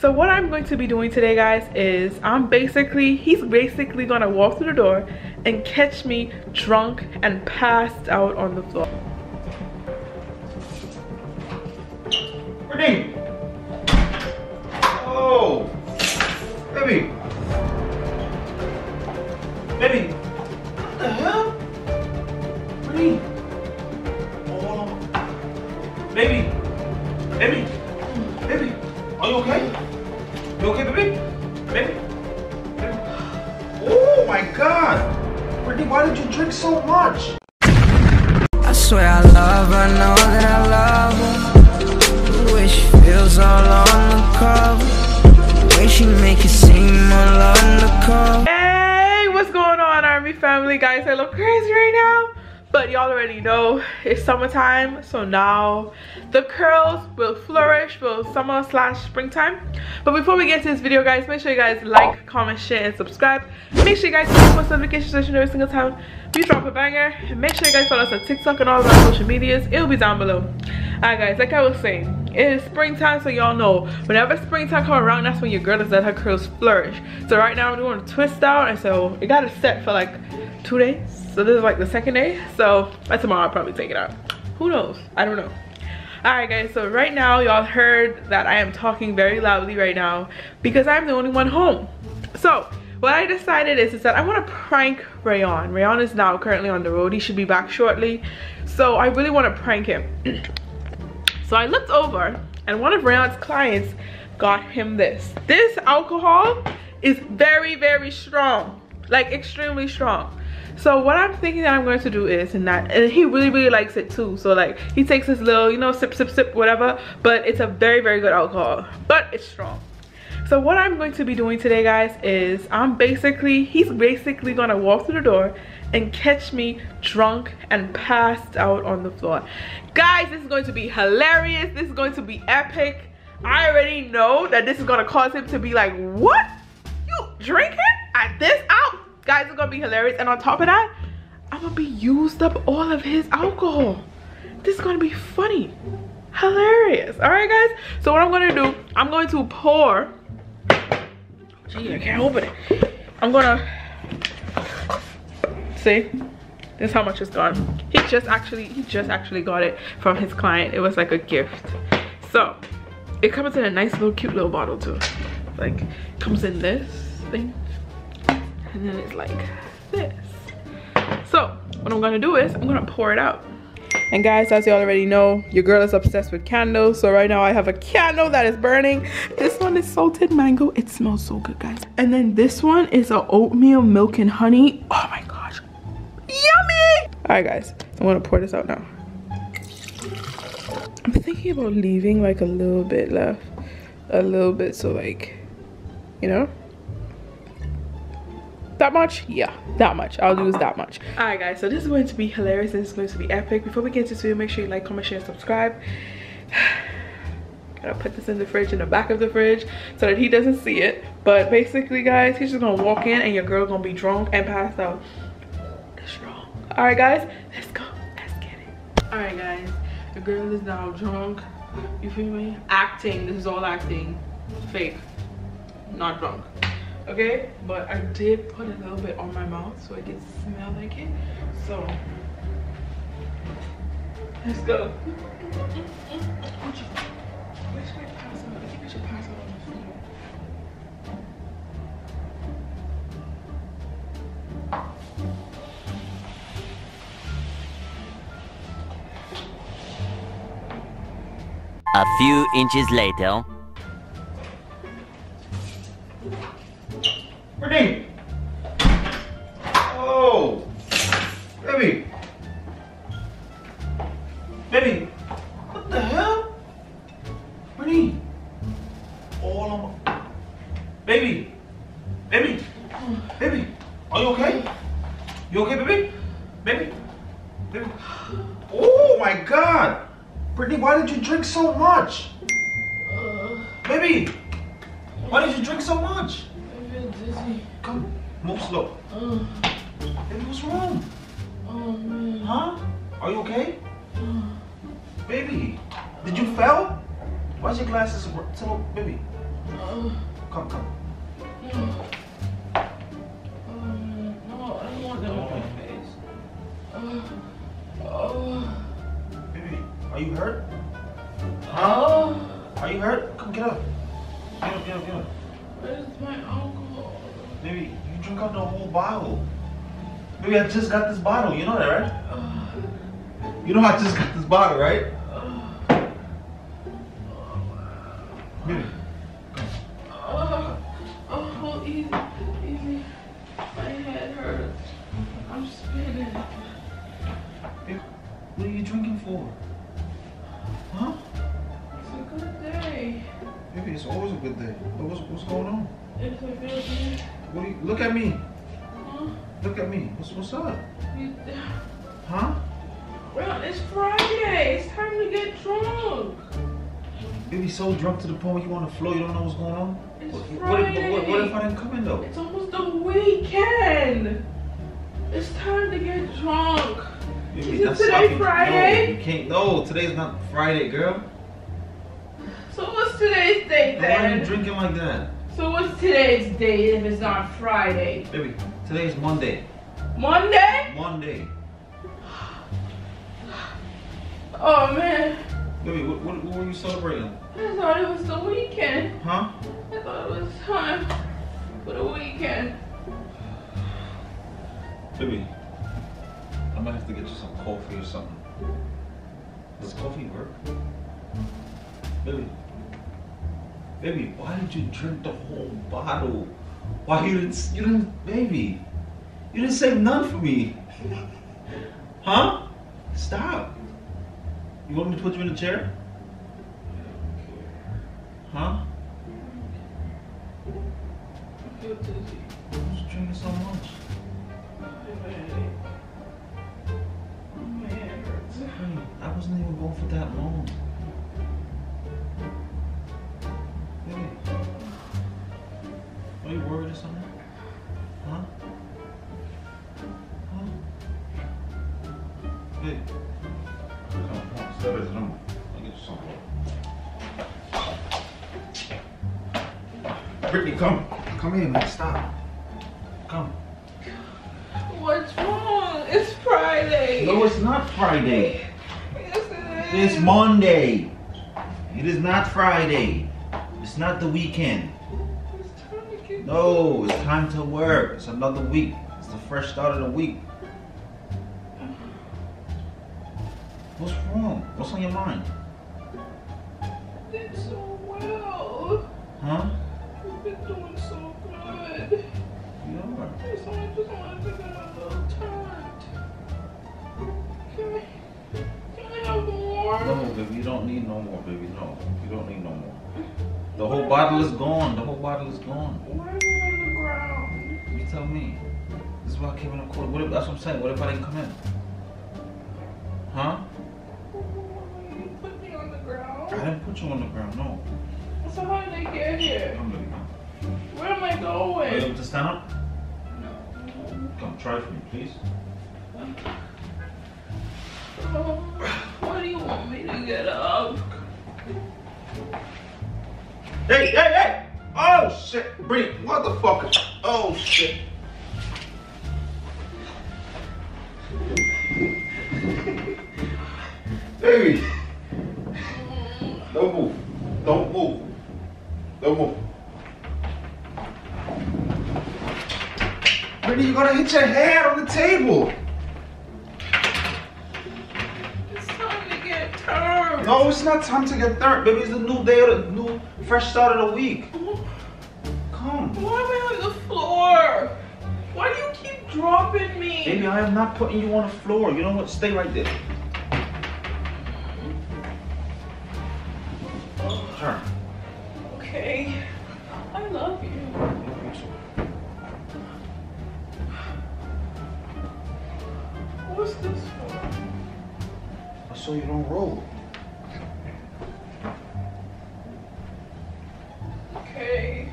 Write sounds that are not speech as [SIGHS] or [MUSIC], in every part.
so what i'm going to be doing today guys is i'm basically he's basically gonna walk through the door and catch me drunk and passed out on the floor Britney! Oh! Baby! Baby! What the hell? Britney! Oh. Baby! Baby! Are you okay? Baby? Baby? Baby? Oh my god! Britney, why did you drink so much? I swear I love her, know that I love her. The way she feels all on the cover. The way she make it seem all undercover. Hey, what's going on, R&B family? Guys, I look crazy right now. But y'all already know it's summertime, so now the curls will flourish for summer slash springtime. But before we get to this video, guys, make sure you guys like, comment, share, and subscribe. Make sure you guys turn post notifications so you know every single time we drop a banger. And make sure you guys follow us on TikTok and all of our social medias. It'll be down below. Alright guys, like I was saying, it is springtime, so y'all know whenever springtime come around, that's when your girl is let her curls flourish. So right now I'm doing a twist out, and so it got it set for like two days. So this is like the second day. So by tomorrow I'll probably take it out. Who knows? I don't know. Alright guys, so right now y'all heard that I am talking very loudly right now because I'm the only one home. So what I decided is, is that I want to prank Rayon. Rayon is now currently on the road. He should be back shortly. So I really want to prank him. [CLEARS THROAT] so I looked over and one of Rayon's clients got him this. This alcohol is very, very strong. Like extremely strong. So what I'm thinking that I'm going to do is, and that, and he really, really likes it too. So like he takes his little, you know, sip, sip, sip, whatever. But it's a very, very good alcohol. But it's strong. So what I'm going to be doing today, guys, is I'm basically, he's basically gonna walk through the door and catch me drunk and passed out on the floor. Guys, this is going to be hilarious. This is going to be epic. I already know that this is gonna cause him to be like, what? You drinking at this out? Guys, it's gonna be hilarious. And on top of that, I'm gonna be used up all of his alcohol. This is gonna be funny. Hilarious. All right, guys. So what I'm gonna do, I'm going to pour. Gee, I can't open it. I'm gonna, see? This is how much is gone. He just actually, he just actually got it from his client. It was like a gift. So, it comes in a nice little cute little bottle too. Like, comes in this thing and then it's like this so what i'm gonna do is i'm gonna pour it out and guys as you already know your girl is obsessed with candles so right now i have a candle that is burning this one is salted mango it smells so good guys and then this one is a oatmeal milk and honey oh my all right guys. I'm gonna pour this out now. I'm thinking about leaving like a little bit left. A little bit so like you know? That much? Yeah that much. I'll use that much. All right guys. So this is going to be hilarious. And it's going to be epic. Before we get into this video make sure you like comment share and subscribe. [SIGHS] Gotta put this in the fridge in the back of the fridge so that he doesn't see it. But basically guys he's just gonna walk in and your girl gonna be drunk and passed out all right guys let's go. Let's get it. All right guys the girl is now drunk. You feel me? Acting this is all acting. Fake not drunk. Okay but i did put a little bit on my mouth so i can smell like it. So let's go [LAUGHS] few inches later. Baby! Why did you drink so much? I feel dizzy Come, move slow. oh, Baby, what's wrong? oh man Huh? Are you okay? Baby, did you fail? Why's your glasses so, baby? oh come, come. Um, no, I don't want them on my face. Oh, Baby, are you hurt? oh. Are you hurt? Come, get up. Up, up, get up. Where's my alcohol? Baby, you drink out the whole bottle. Baby, I just got this bottle. You know that, right? Oh, You know I just got this bottle, right? What do you, look at me. Huh? Look at me. What's, what's up? You- [LAUGHS] Huh? Well, it's Friday. It's time to get drunk. Baby, so drunk to the point where you on the floor, you don't know what's going on? It's What, what, if- what, what if I didn't come in though? It's almost the weekend. It's time to get drunk. Baby, Isn't that's today Friday? No, you can't. No, today's not Friday, girl. So what's today's date then? Why are you drinking like that? So what's today's date if it's not Friday? Baby, today's Monday. Monday? Monday. [SIGHS] Oh man, Baby, what, what, what were you celebrating? I thought it was the weekend. Huh? I thought it was time for the weekend. Baby, I might have to get you some coffee or something. Does coffee work? Baby. Baby, why did you drink the whole bottle? Why you didn't you didn't baby? You didn't save none for me. Huh? Stop. You want me to put you in a chair? Huh? I feel dizzy. Drinking so much? I wasn't even going for that long. Britney, come. Come here, man. Stop. Come. What's wrong? It's Friday. No, it's not Friday. Yes, it is. It's Monday. It is not Friday. It's not the weekend. It's time to get No, it's time to work. It's another week. It's the fresh start of the week. What's wrong? What's on your mind? did so well. Huh? Doing so good. You are. I just wanted to get a little turned. Can I, can I have more? No, baby. You don't need no more, baby. No. You don't need no more. The whole bottle is gone. The whole bottle is gone. Why is it on the ground? You tell me. This is why I came in the court. What if, that's what I'm saying. What if I didn't come in? Huh? You put me on the ground? I didn't put you on the ground. No. So how did they get here? Where am I Are you going? able to stand up? No. Come, try for me, please. Oh, why do you want me to get up? Hey, hey, hey! Oh shit! The fuck? Oh shit! Baby! Don't move. Don't move. Don't move. Britney, you're gonna hit your head on the table. It's time to get turned. No, it's not time to get turned, baby. It's the new day of the new fresh start of the week. Come. Why am I on the floor? Why do you keep dropping me? Baby, I am not putting you on the floor. You know what? Stay right there. Turn. Okay. I love you. This for? So you don't roll. Okay.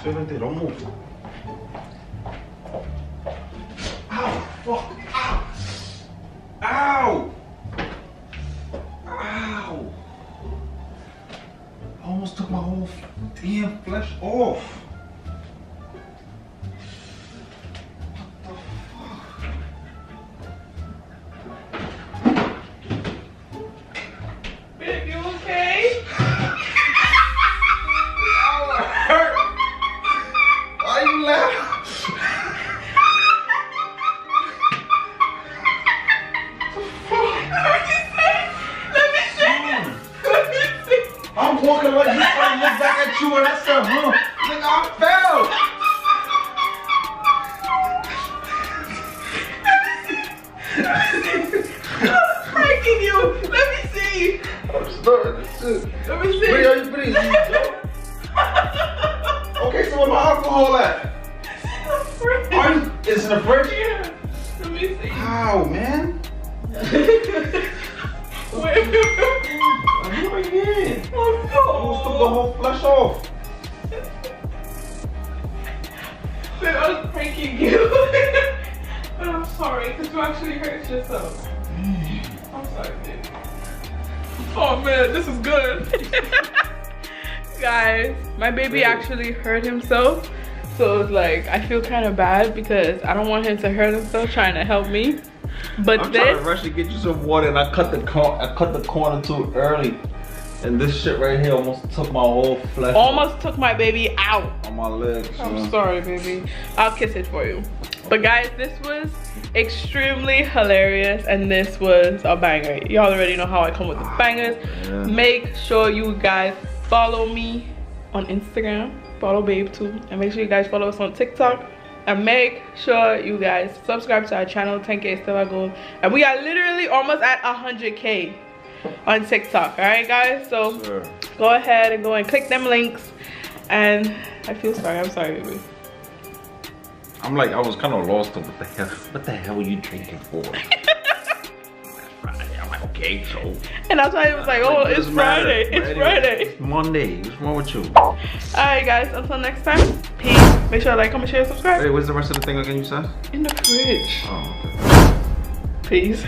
Stay right there. Don't move. Ow! Fuck! Ow! Ow! Ow! I almost took my whole damn flesh off. I'm pranking you. Let me see. I'm starting to shit. Let me see. Breathe, are you breathing? [LAUGHS] Okay, so where my alcohol at? Are you, it's in the fridge? Yeah. Let me see. How, man? [LAUGHS] Wait. I'm here. Oh I almost took the whole flesh off. Babe, I was pranking you. [LAUGHS] but I'm sorry, because you actually hurt yourself. I'm sorry, babe. Oh man, this is good. [LAUGHS] Guys, my baby actually hurt himself. So it's like, I feel kind of bad because I don't want him to hurt himself trying to help me. But I'm trying to rush to get you some water, and I cut the corn. I cut the corner too early, and this shit right here almost took my whole flesh almost took my baby out. on my legs. I'm son. sorry, baby. I'll kiss it for you. But guys, this was extremely hilarious and this was a banger. Y'all already know how I come with the bangers. Yeah. Make sure you guys follow me on Instagram. Follow Babe too. And make sure you guys follow us on TikTok. And make sure you guys subscribe to our channel. 10k is still our goal. And we are literally almost at 100k on TikTok. Alright guys? So Sure. go ahead and go and click them links. And I feel sorry. I'm sorry, baby. I'm like, I was kind of lost of what the hell, what the hell are you drinking for? Friday. [LAUGHS] I'm like, okay, so. And that's why it was like, oh, It it's. Friday. It's Friday. It's Monday. What's wrong with you? Alright, guys. Until next time. Peace. Make sure to like, comment, share, subscribe. Hey, what's the rest of the thing again you said? In the fridge. Oh, okay. Peace.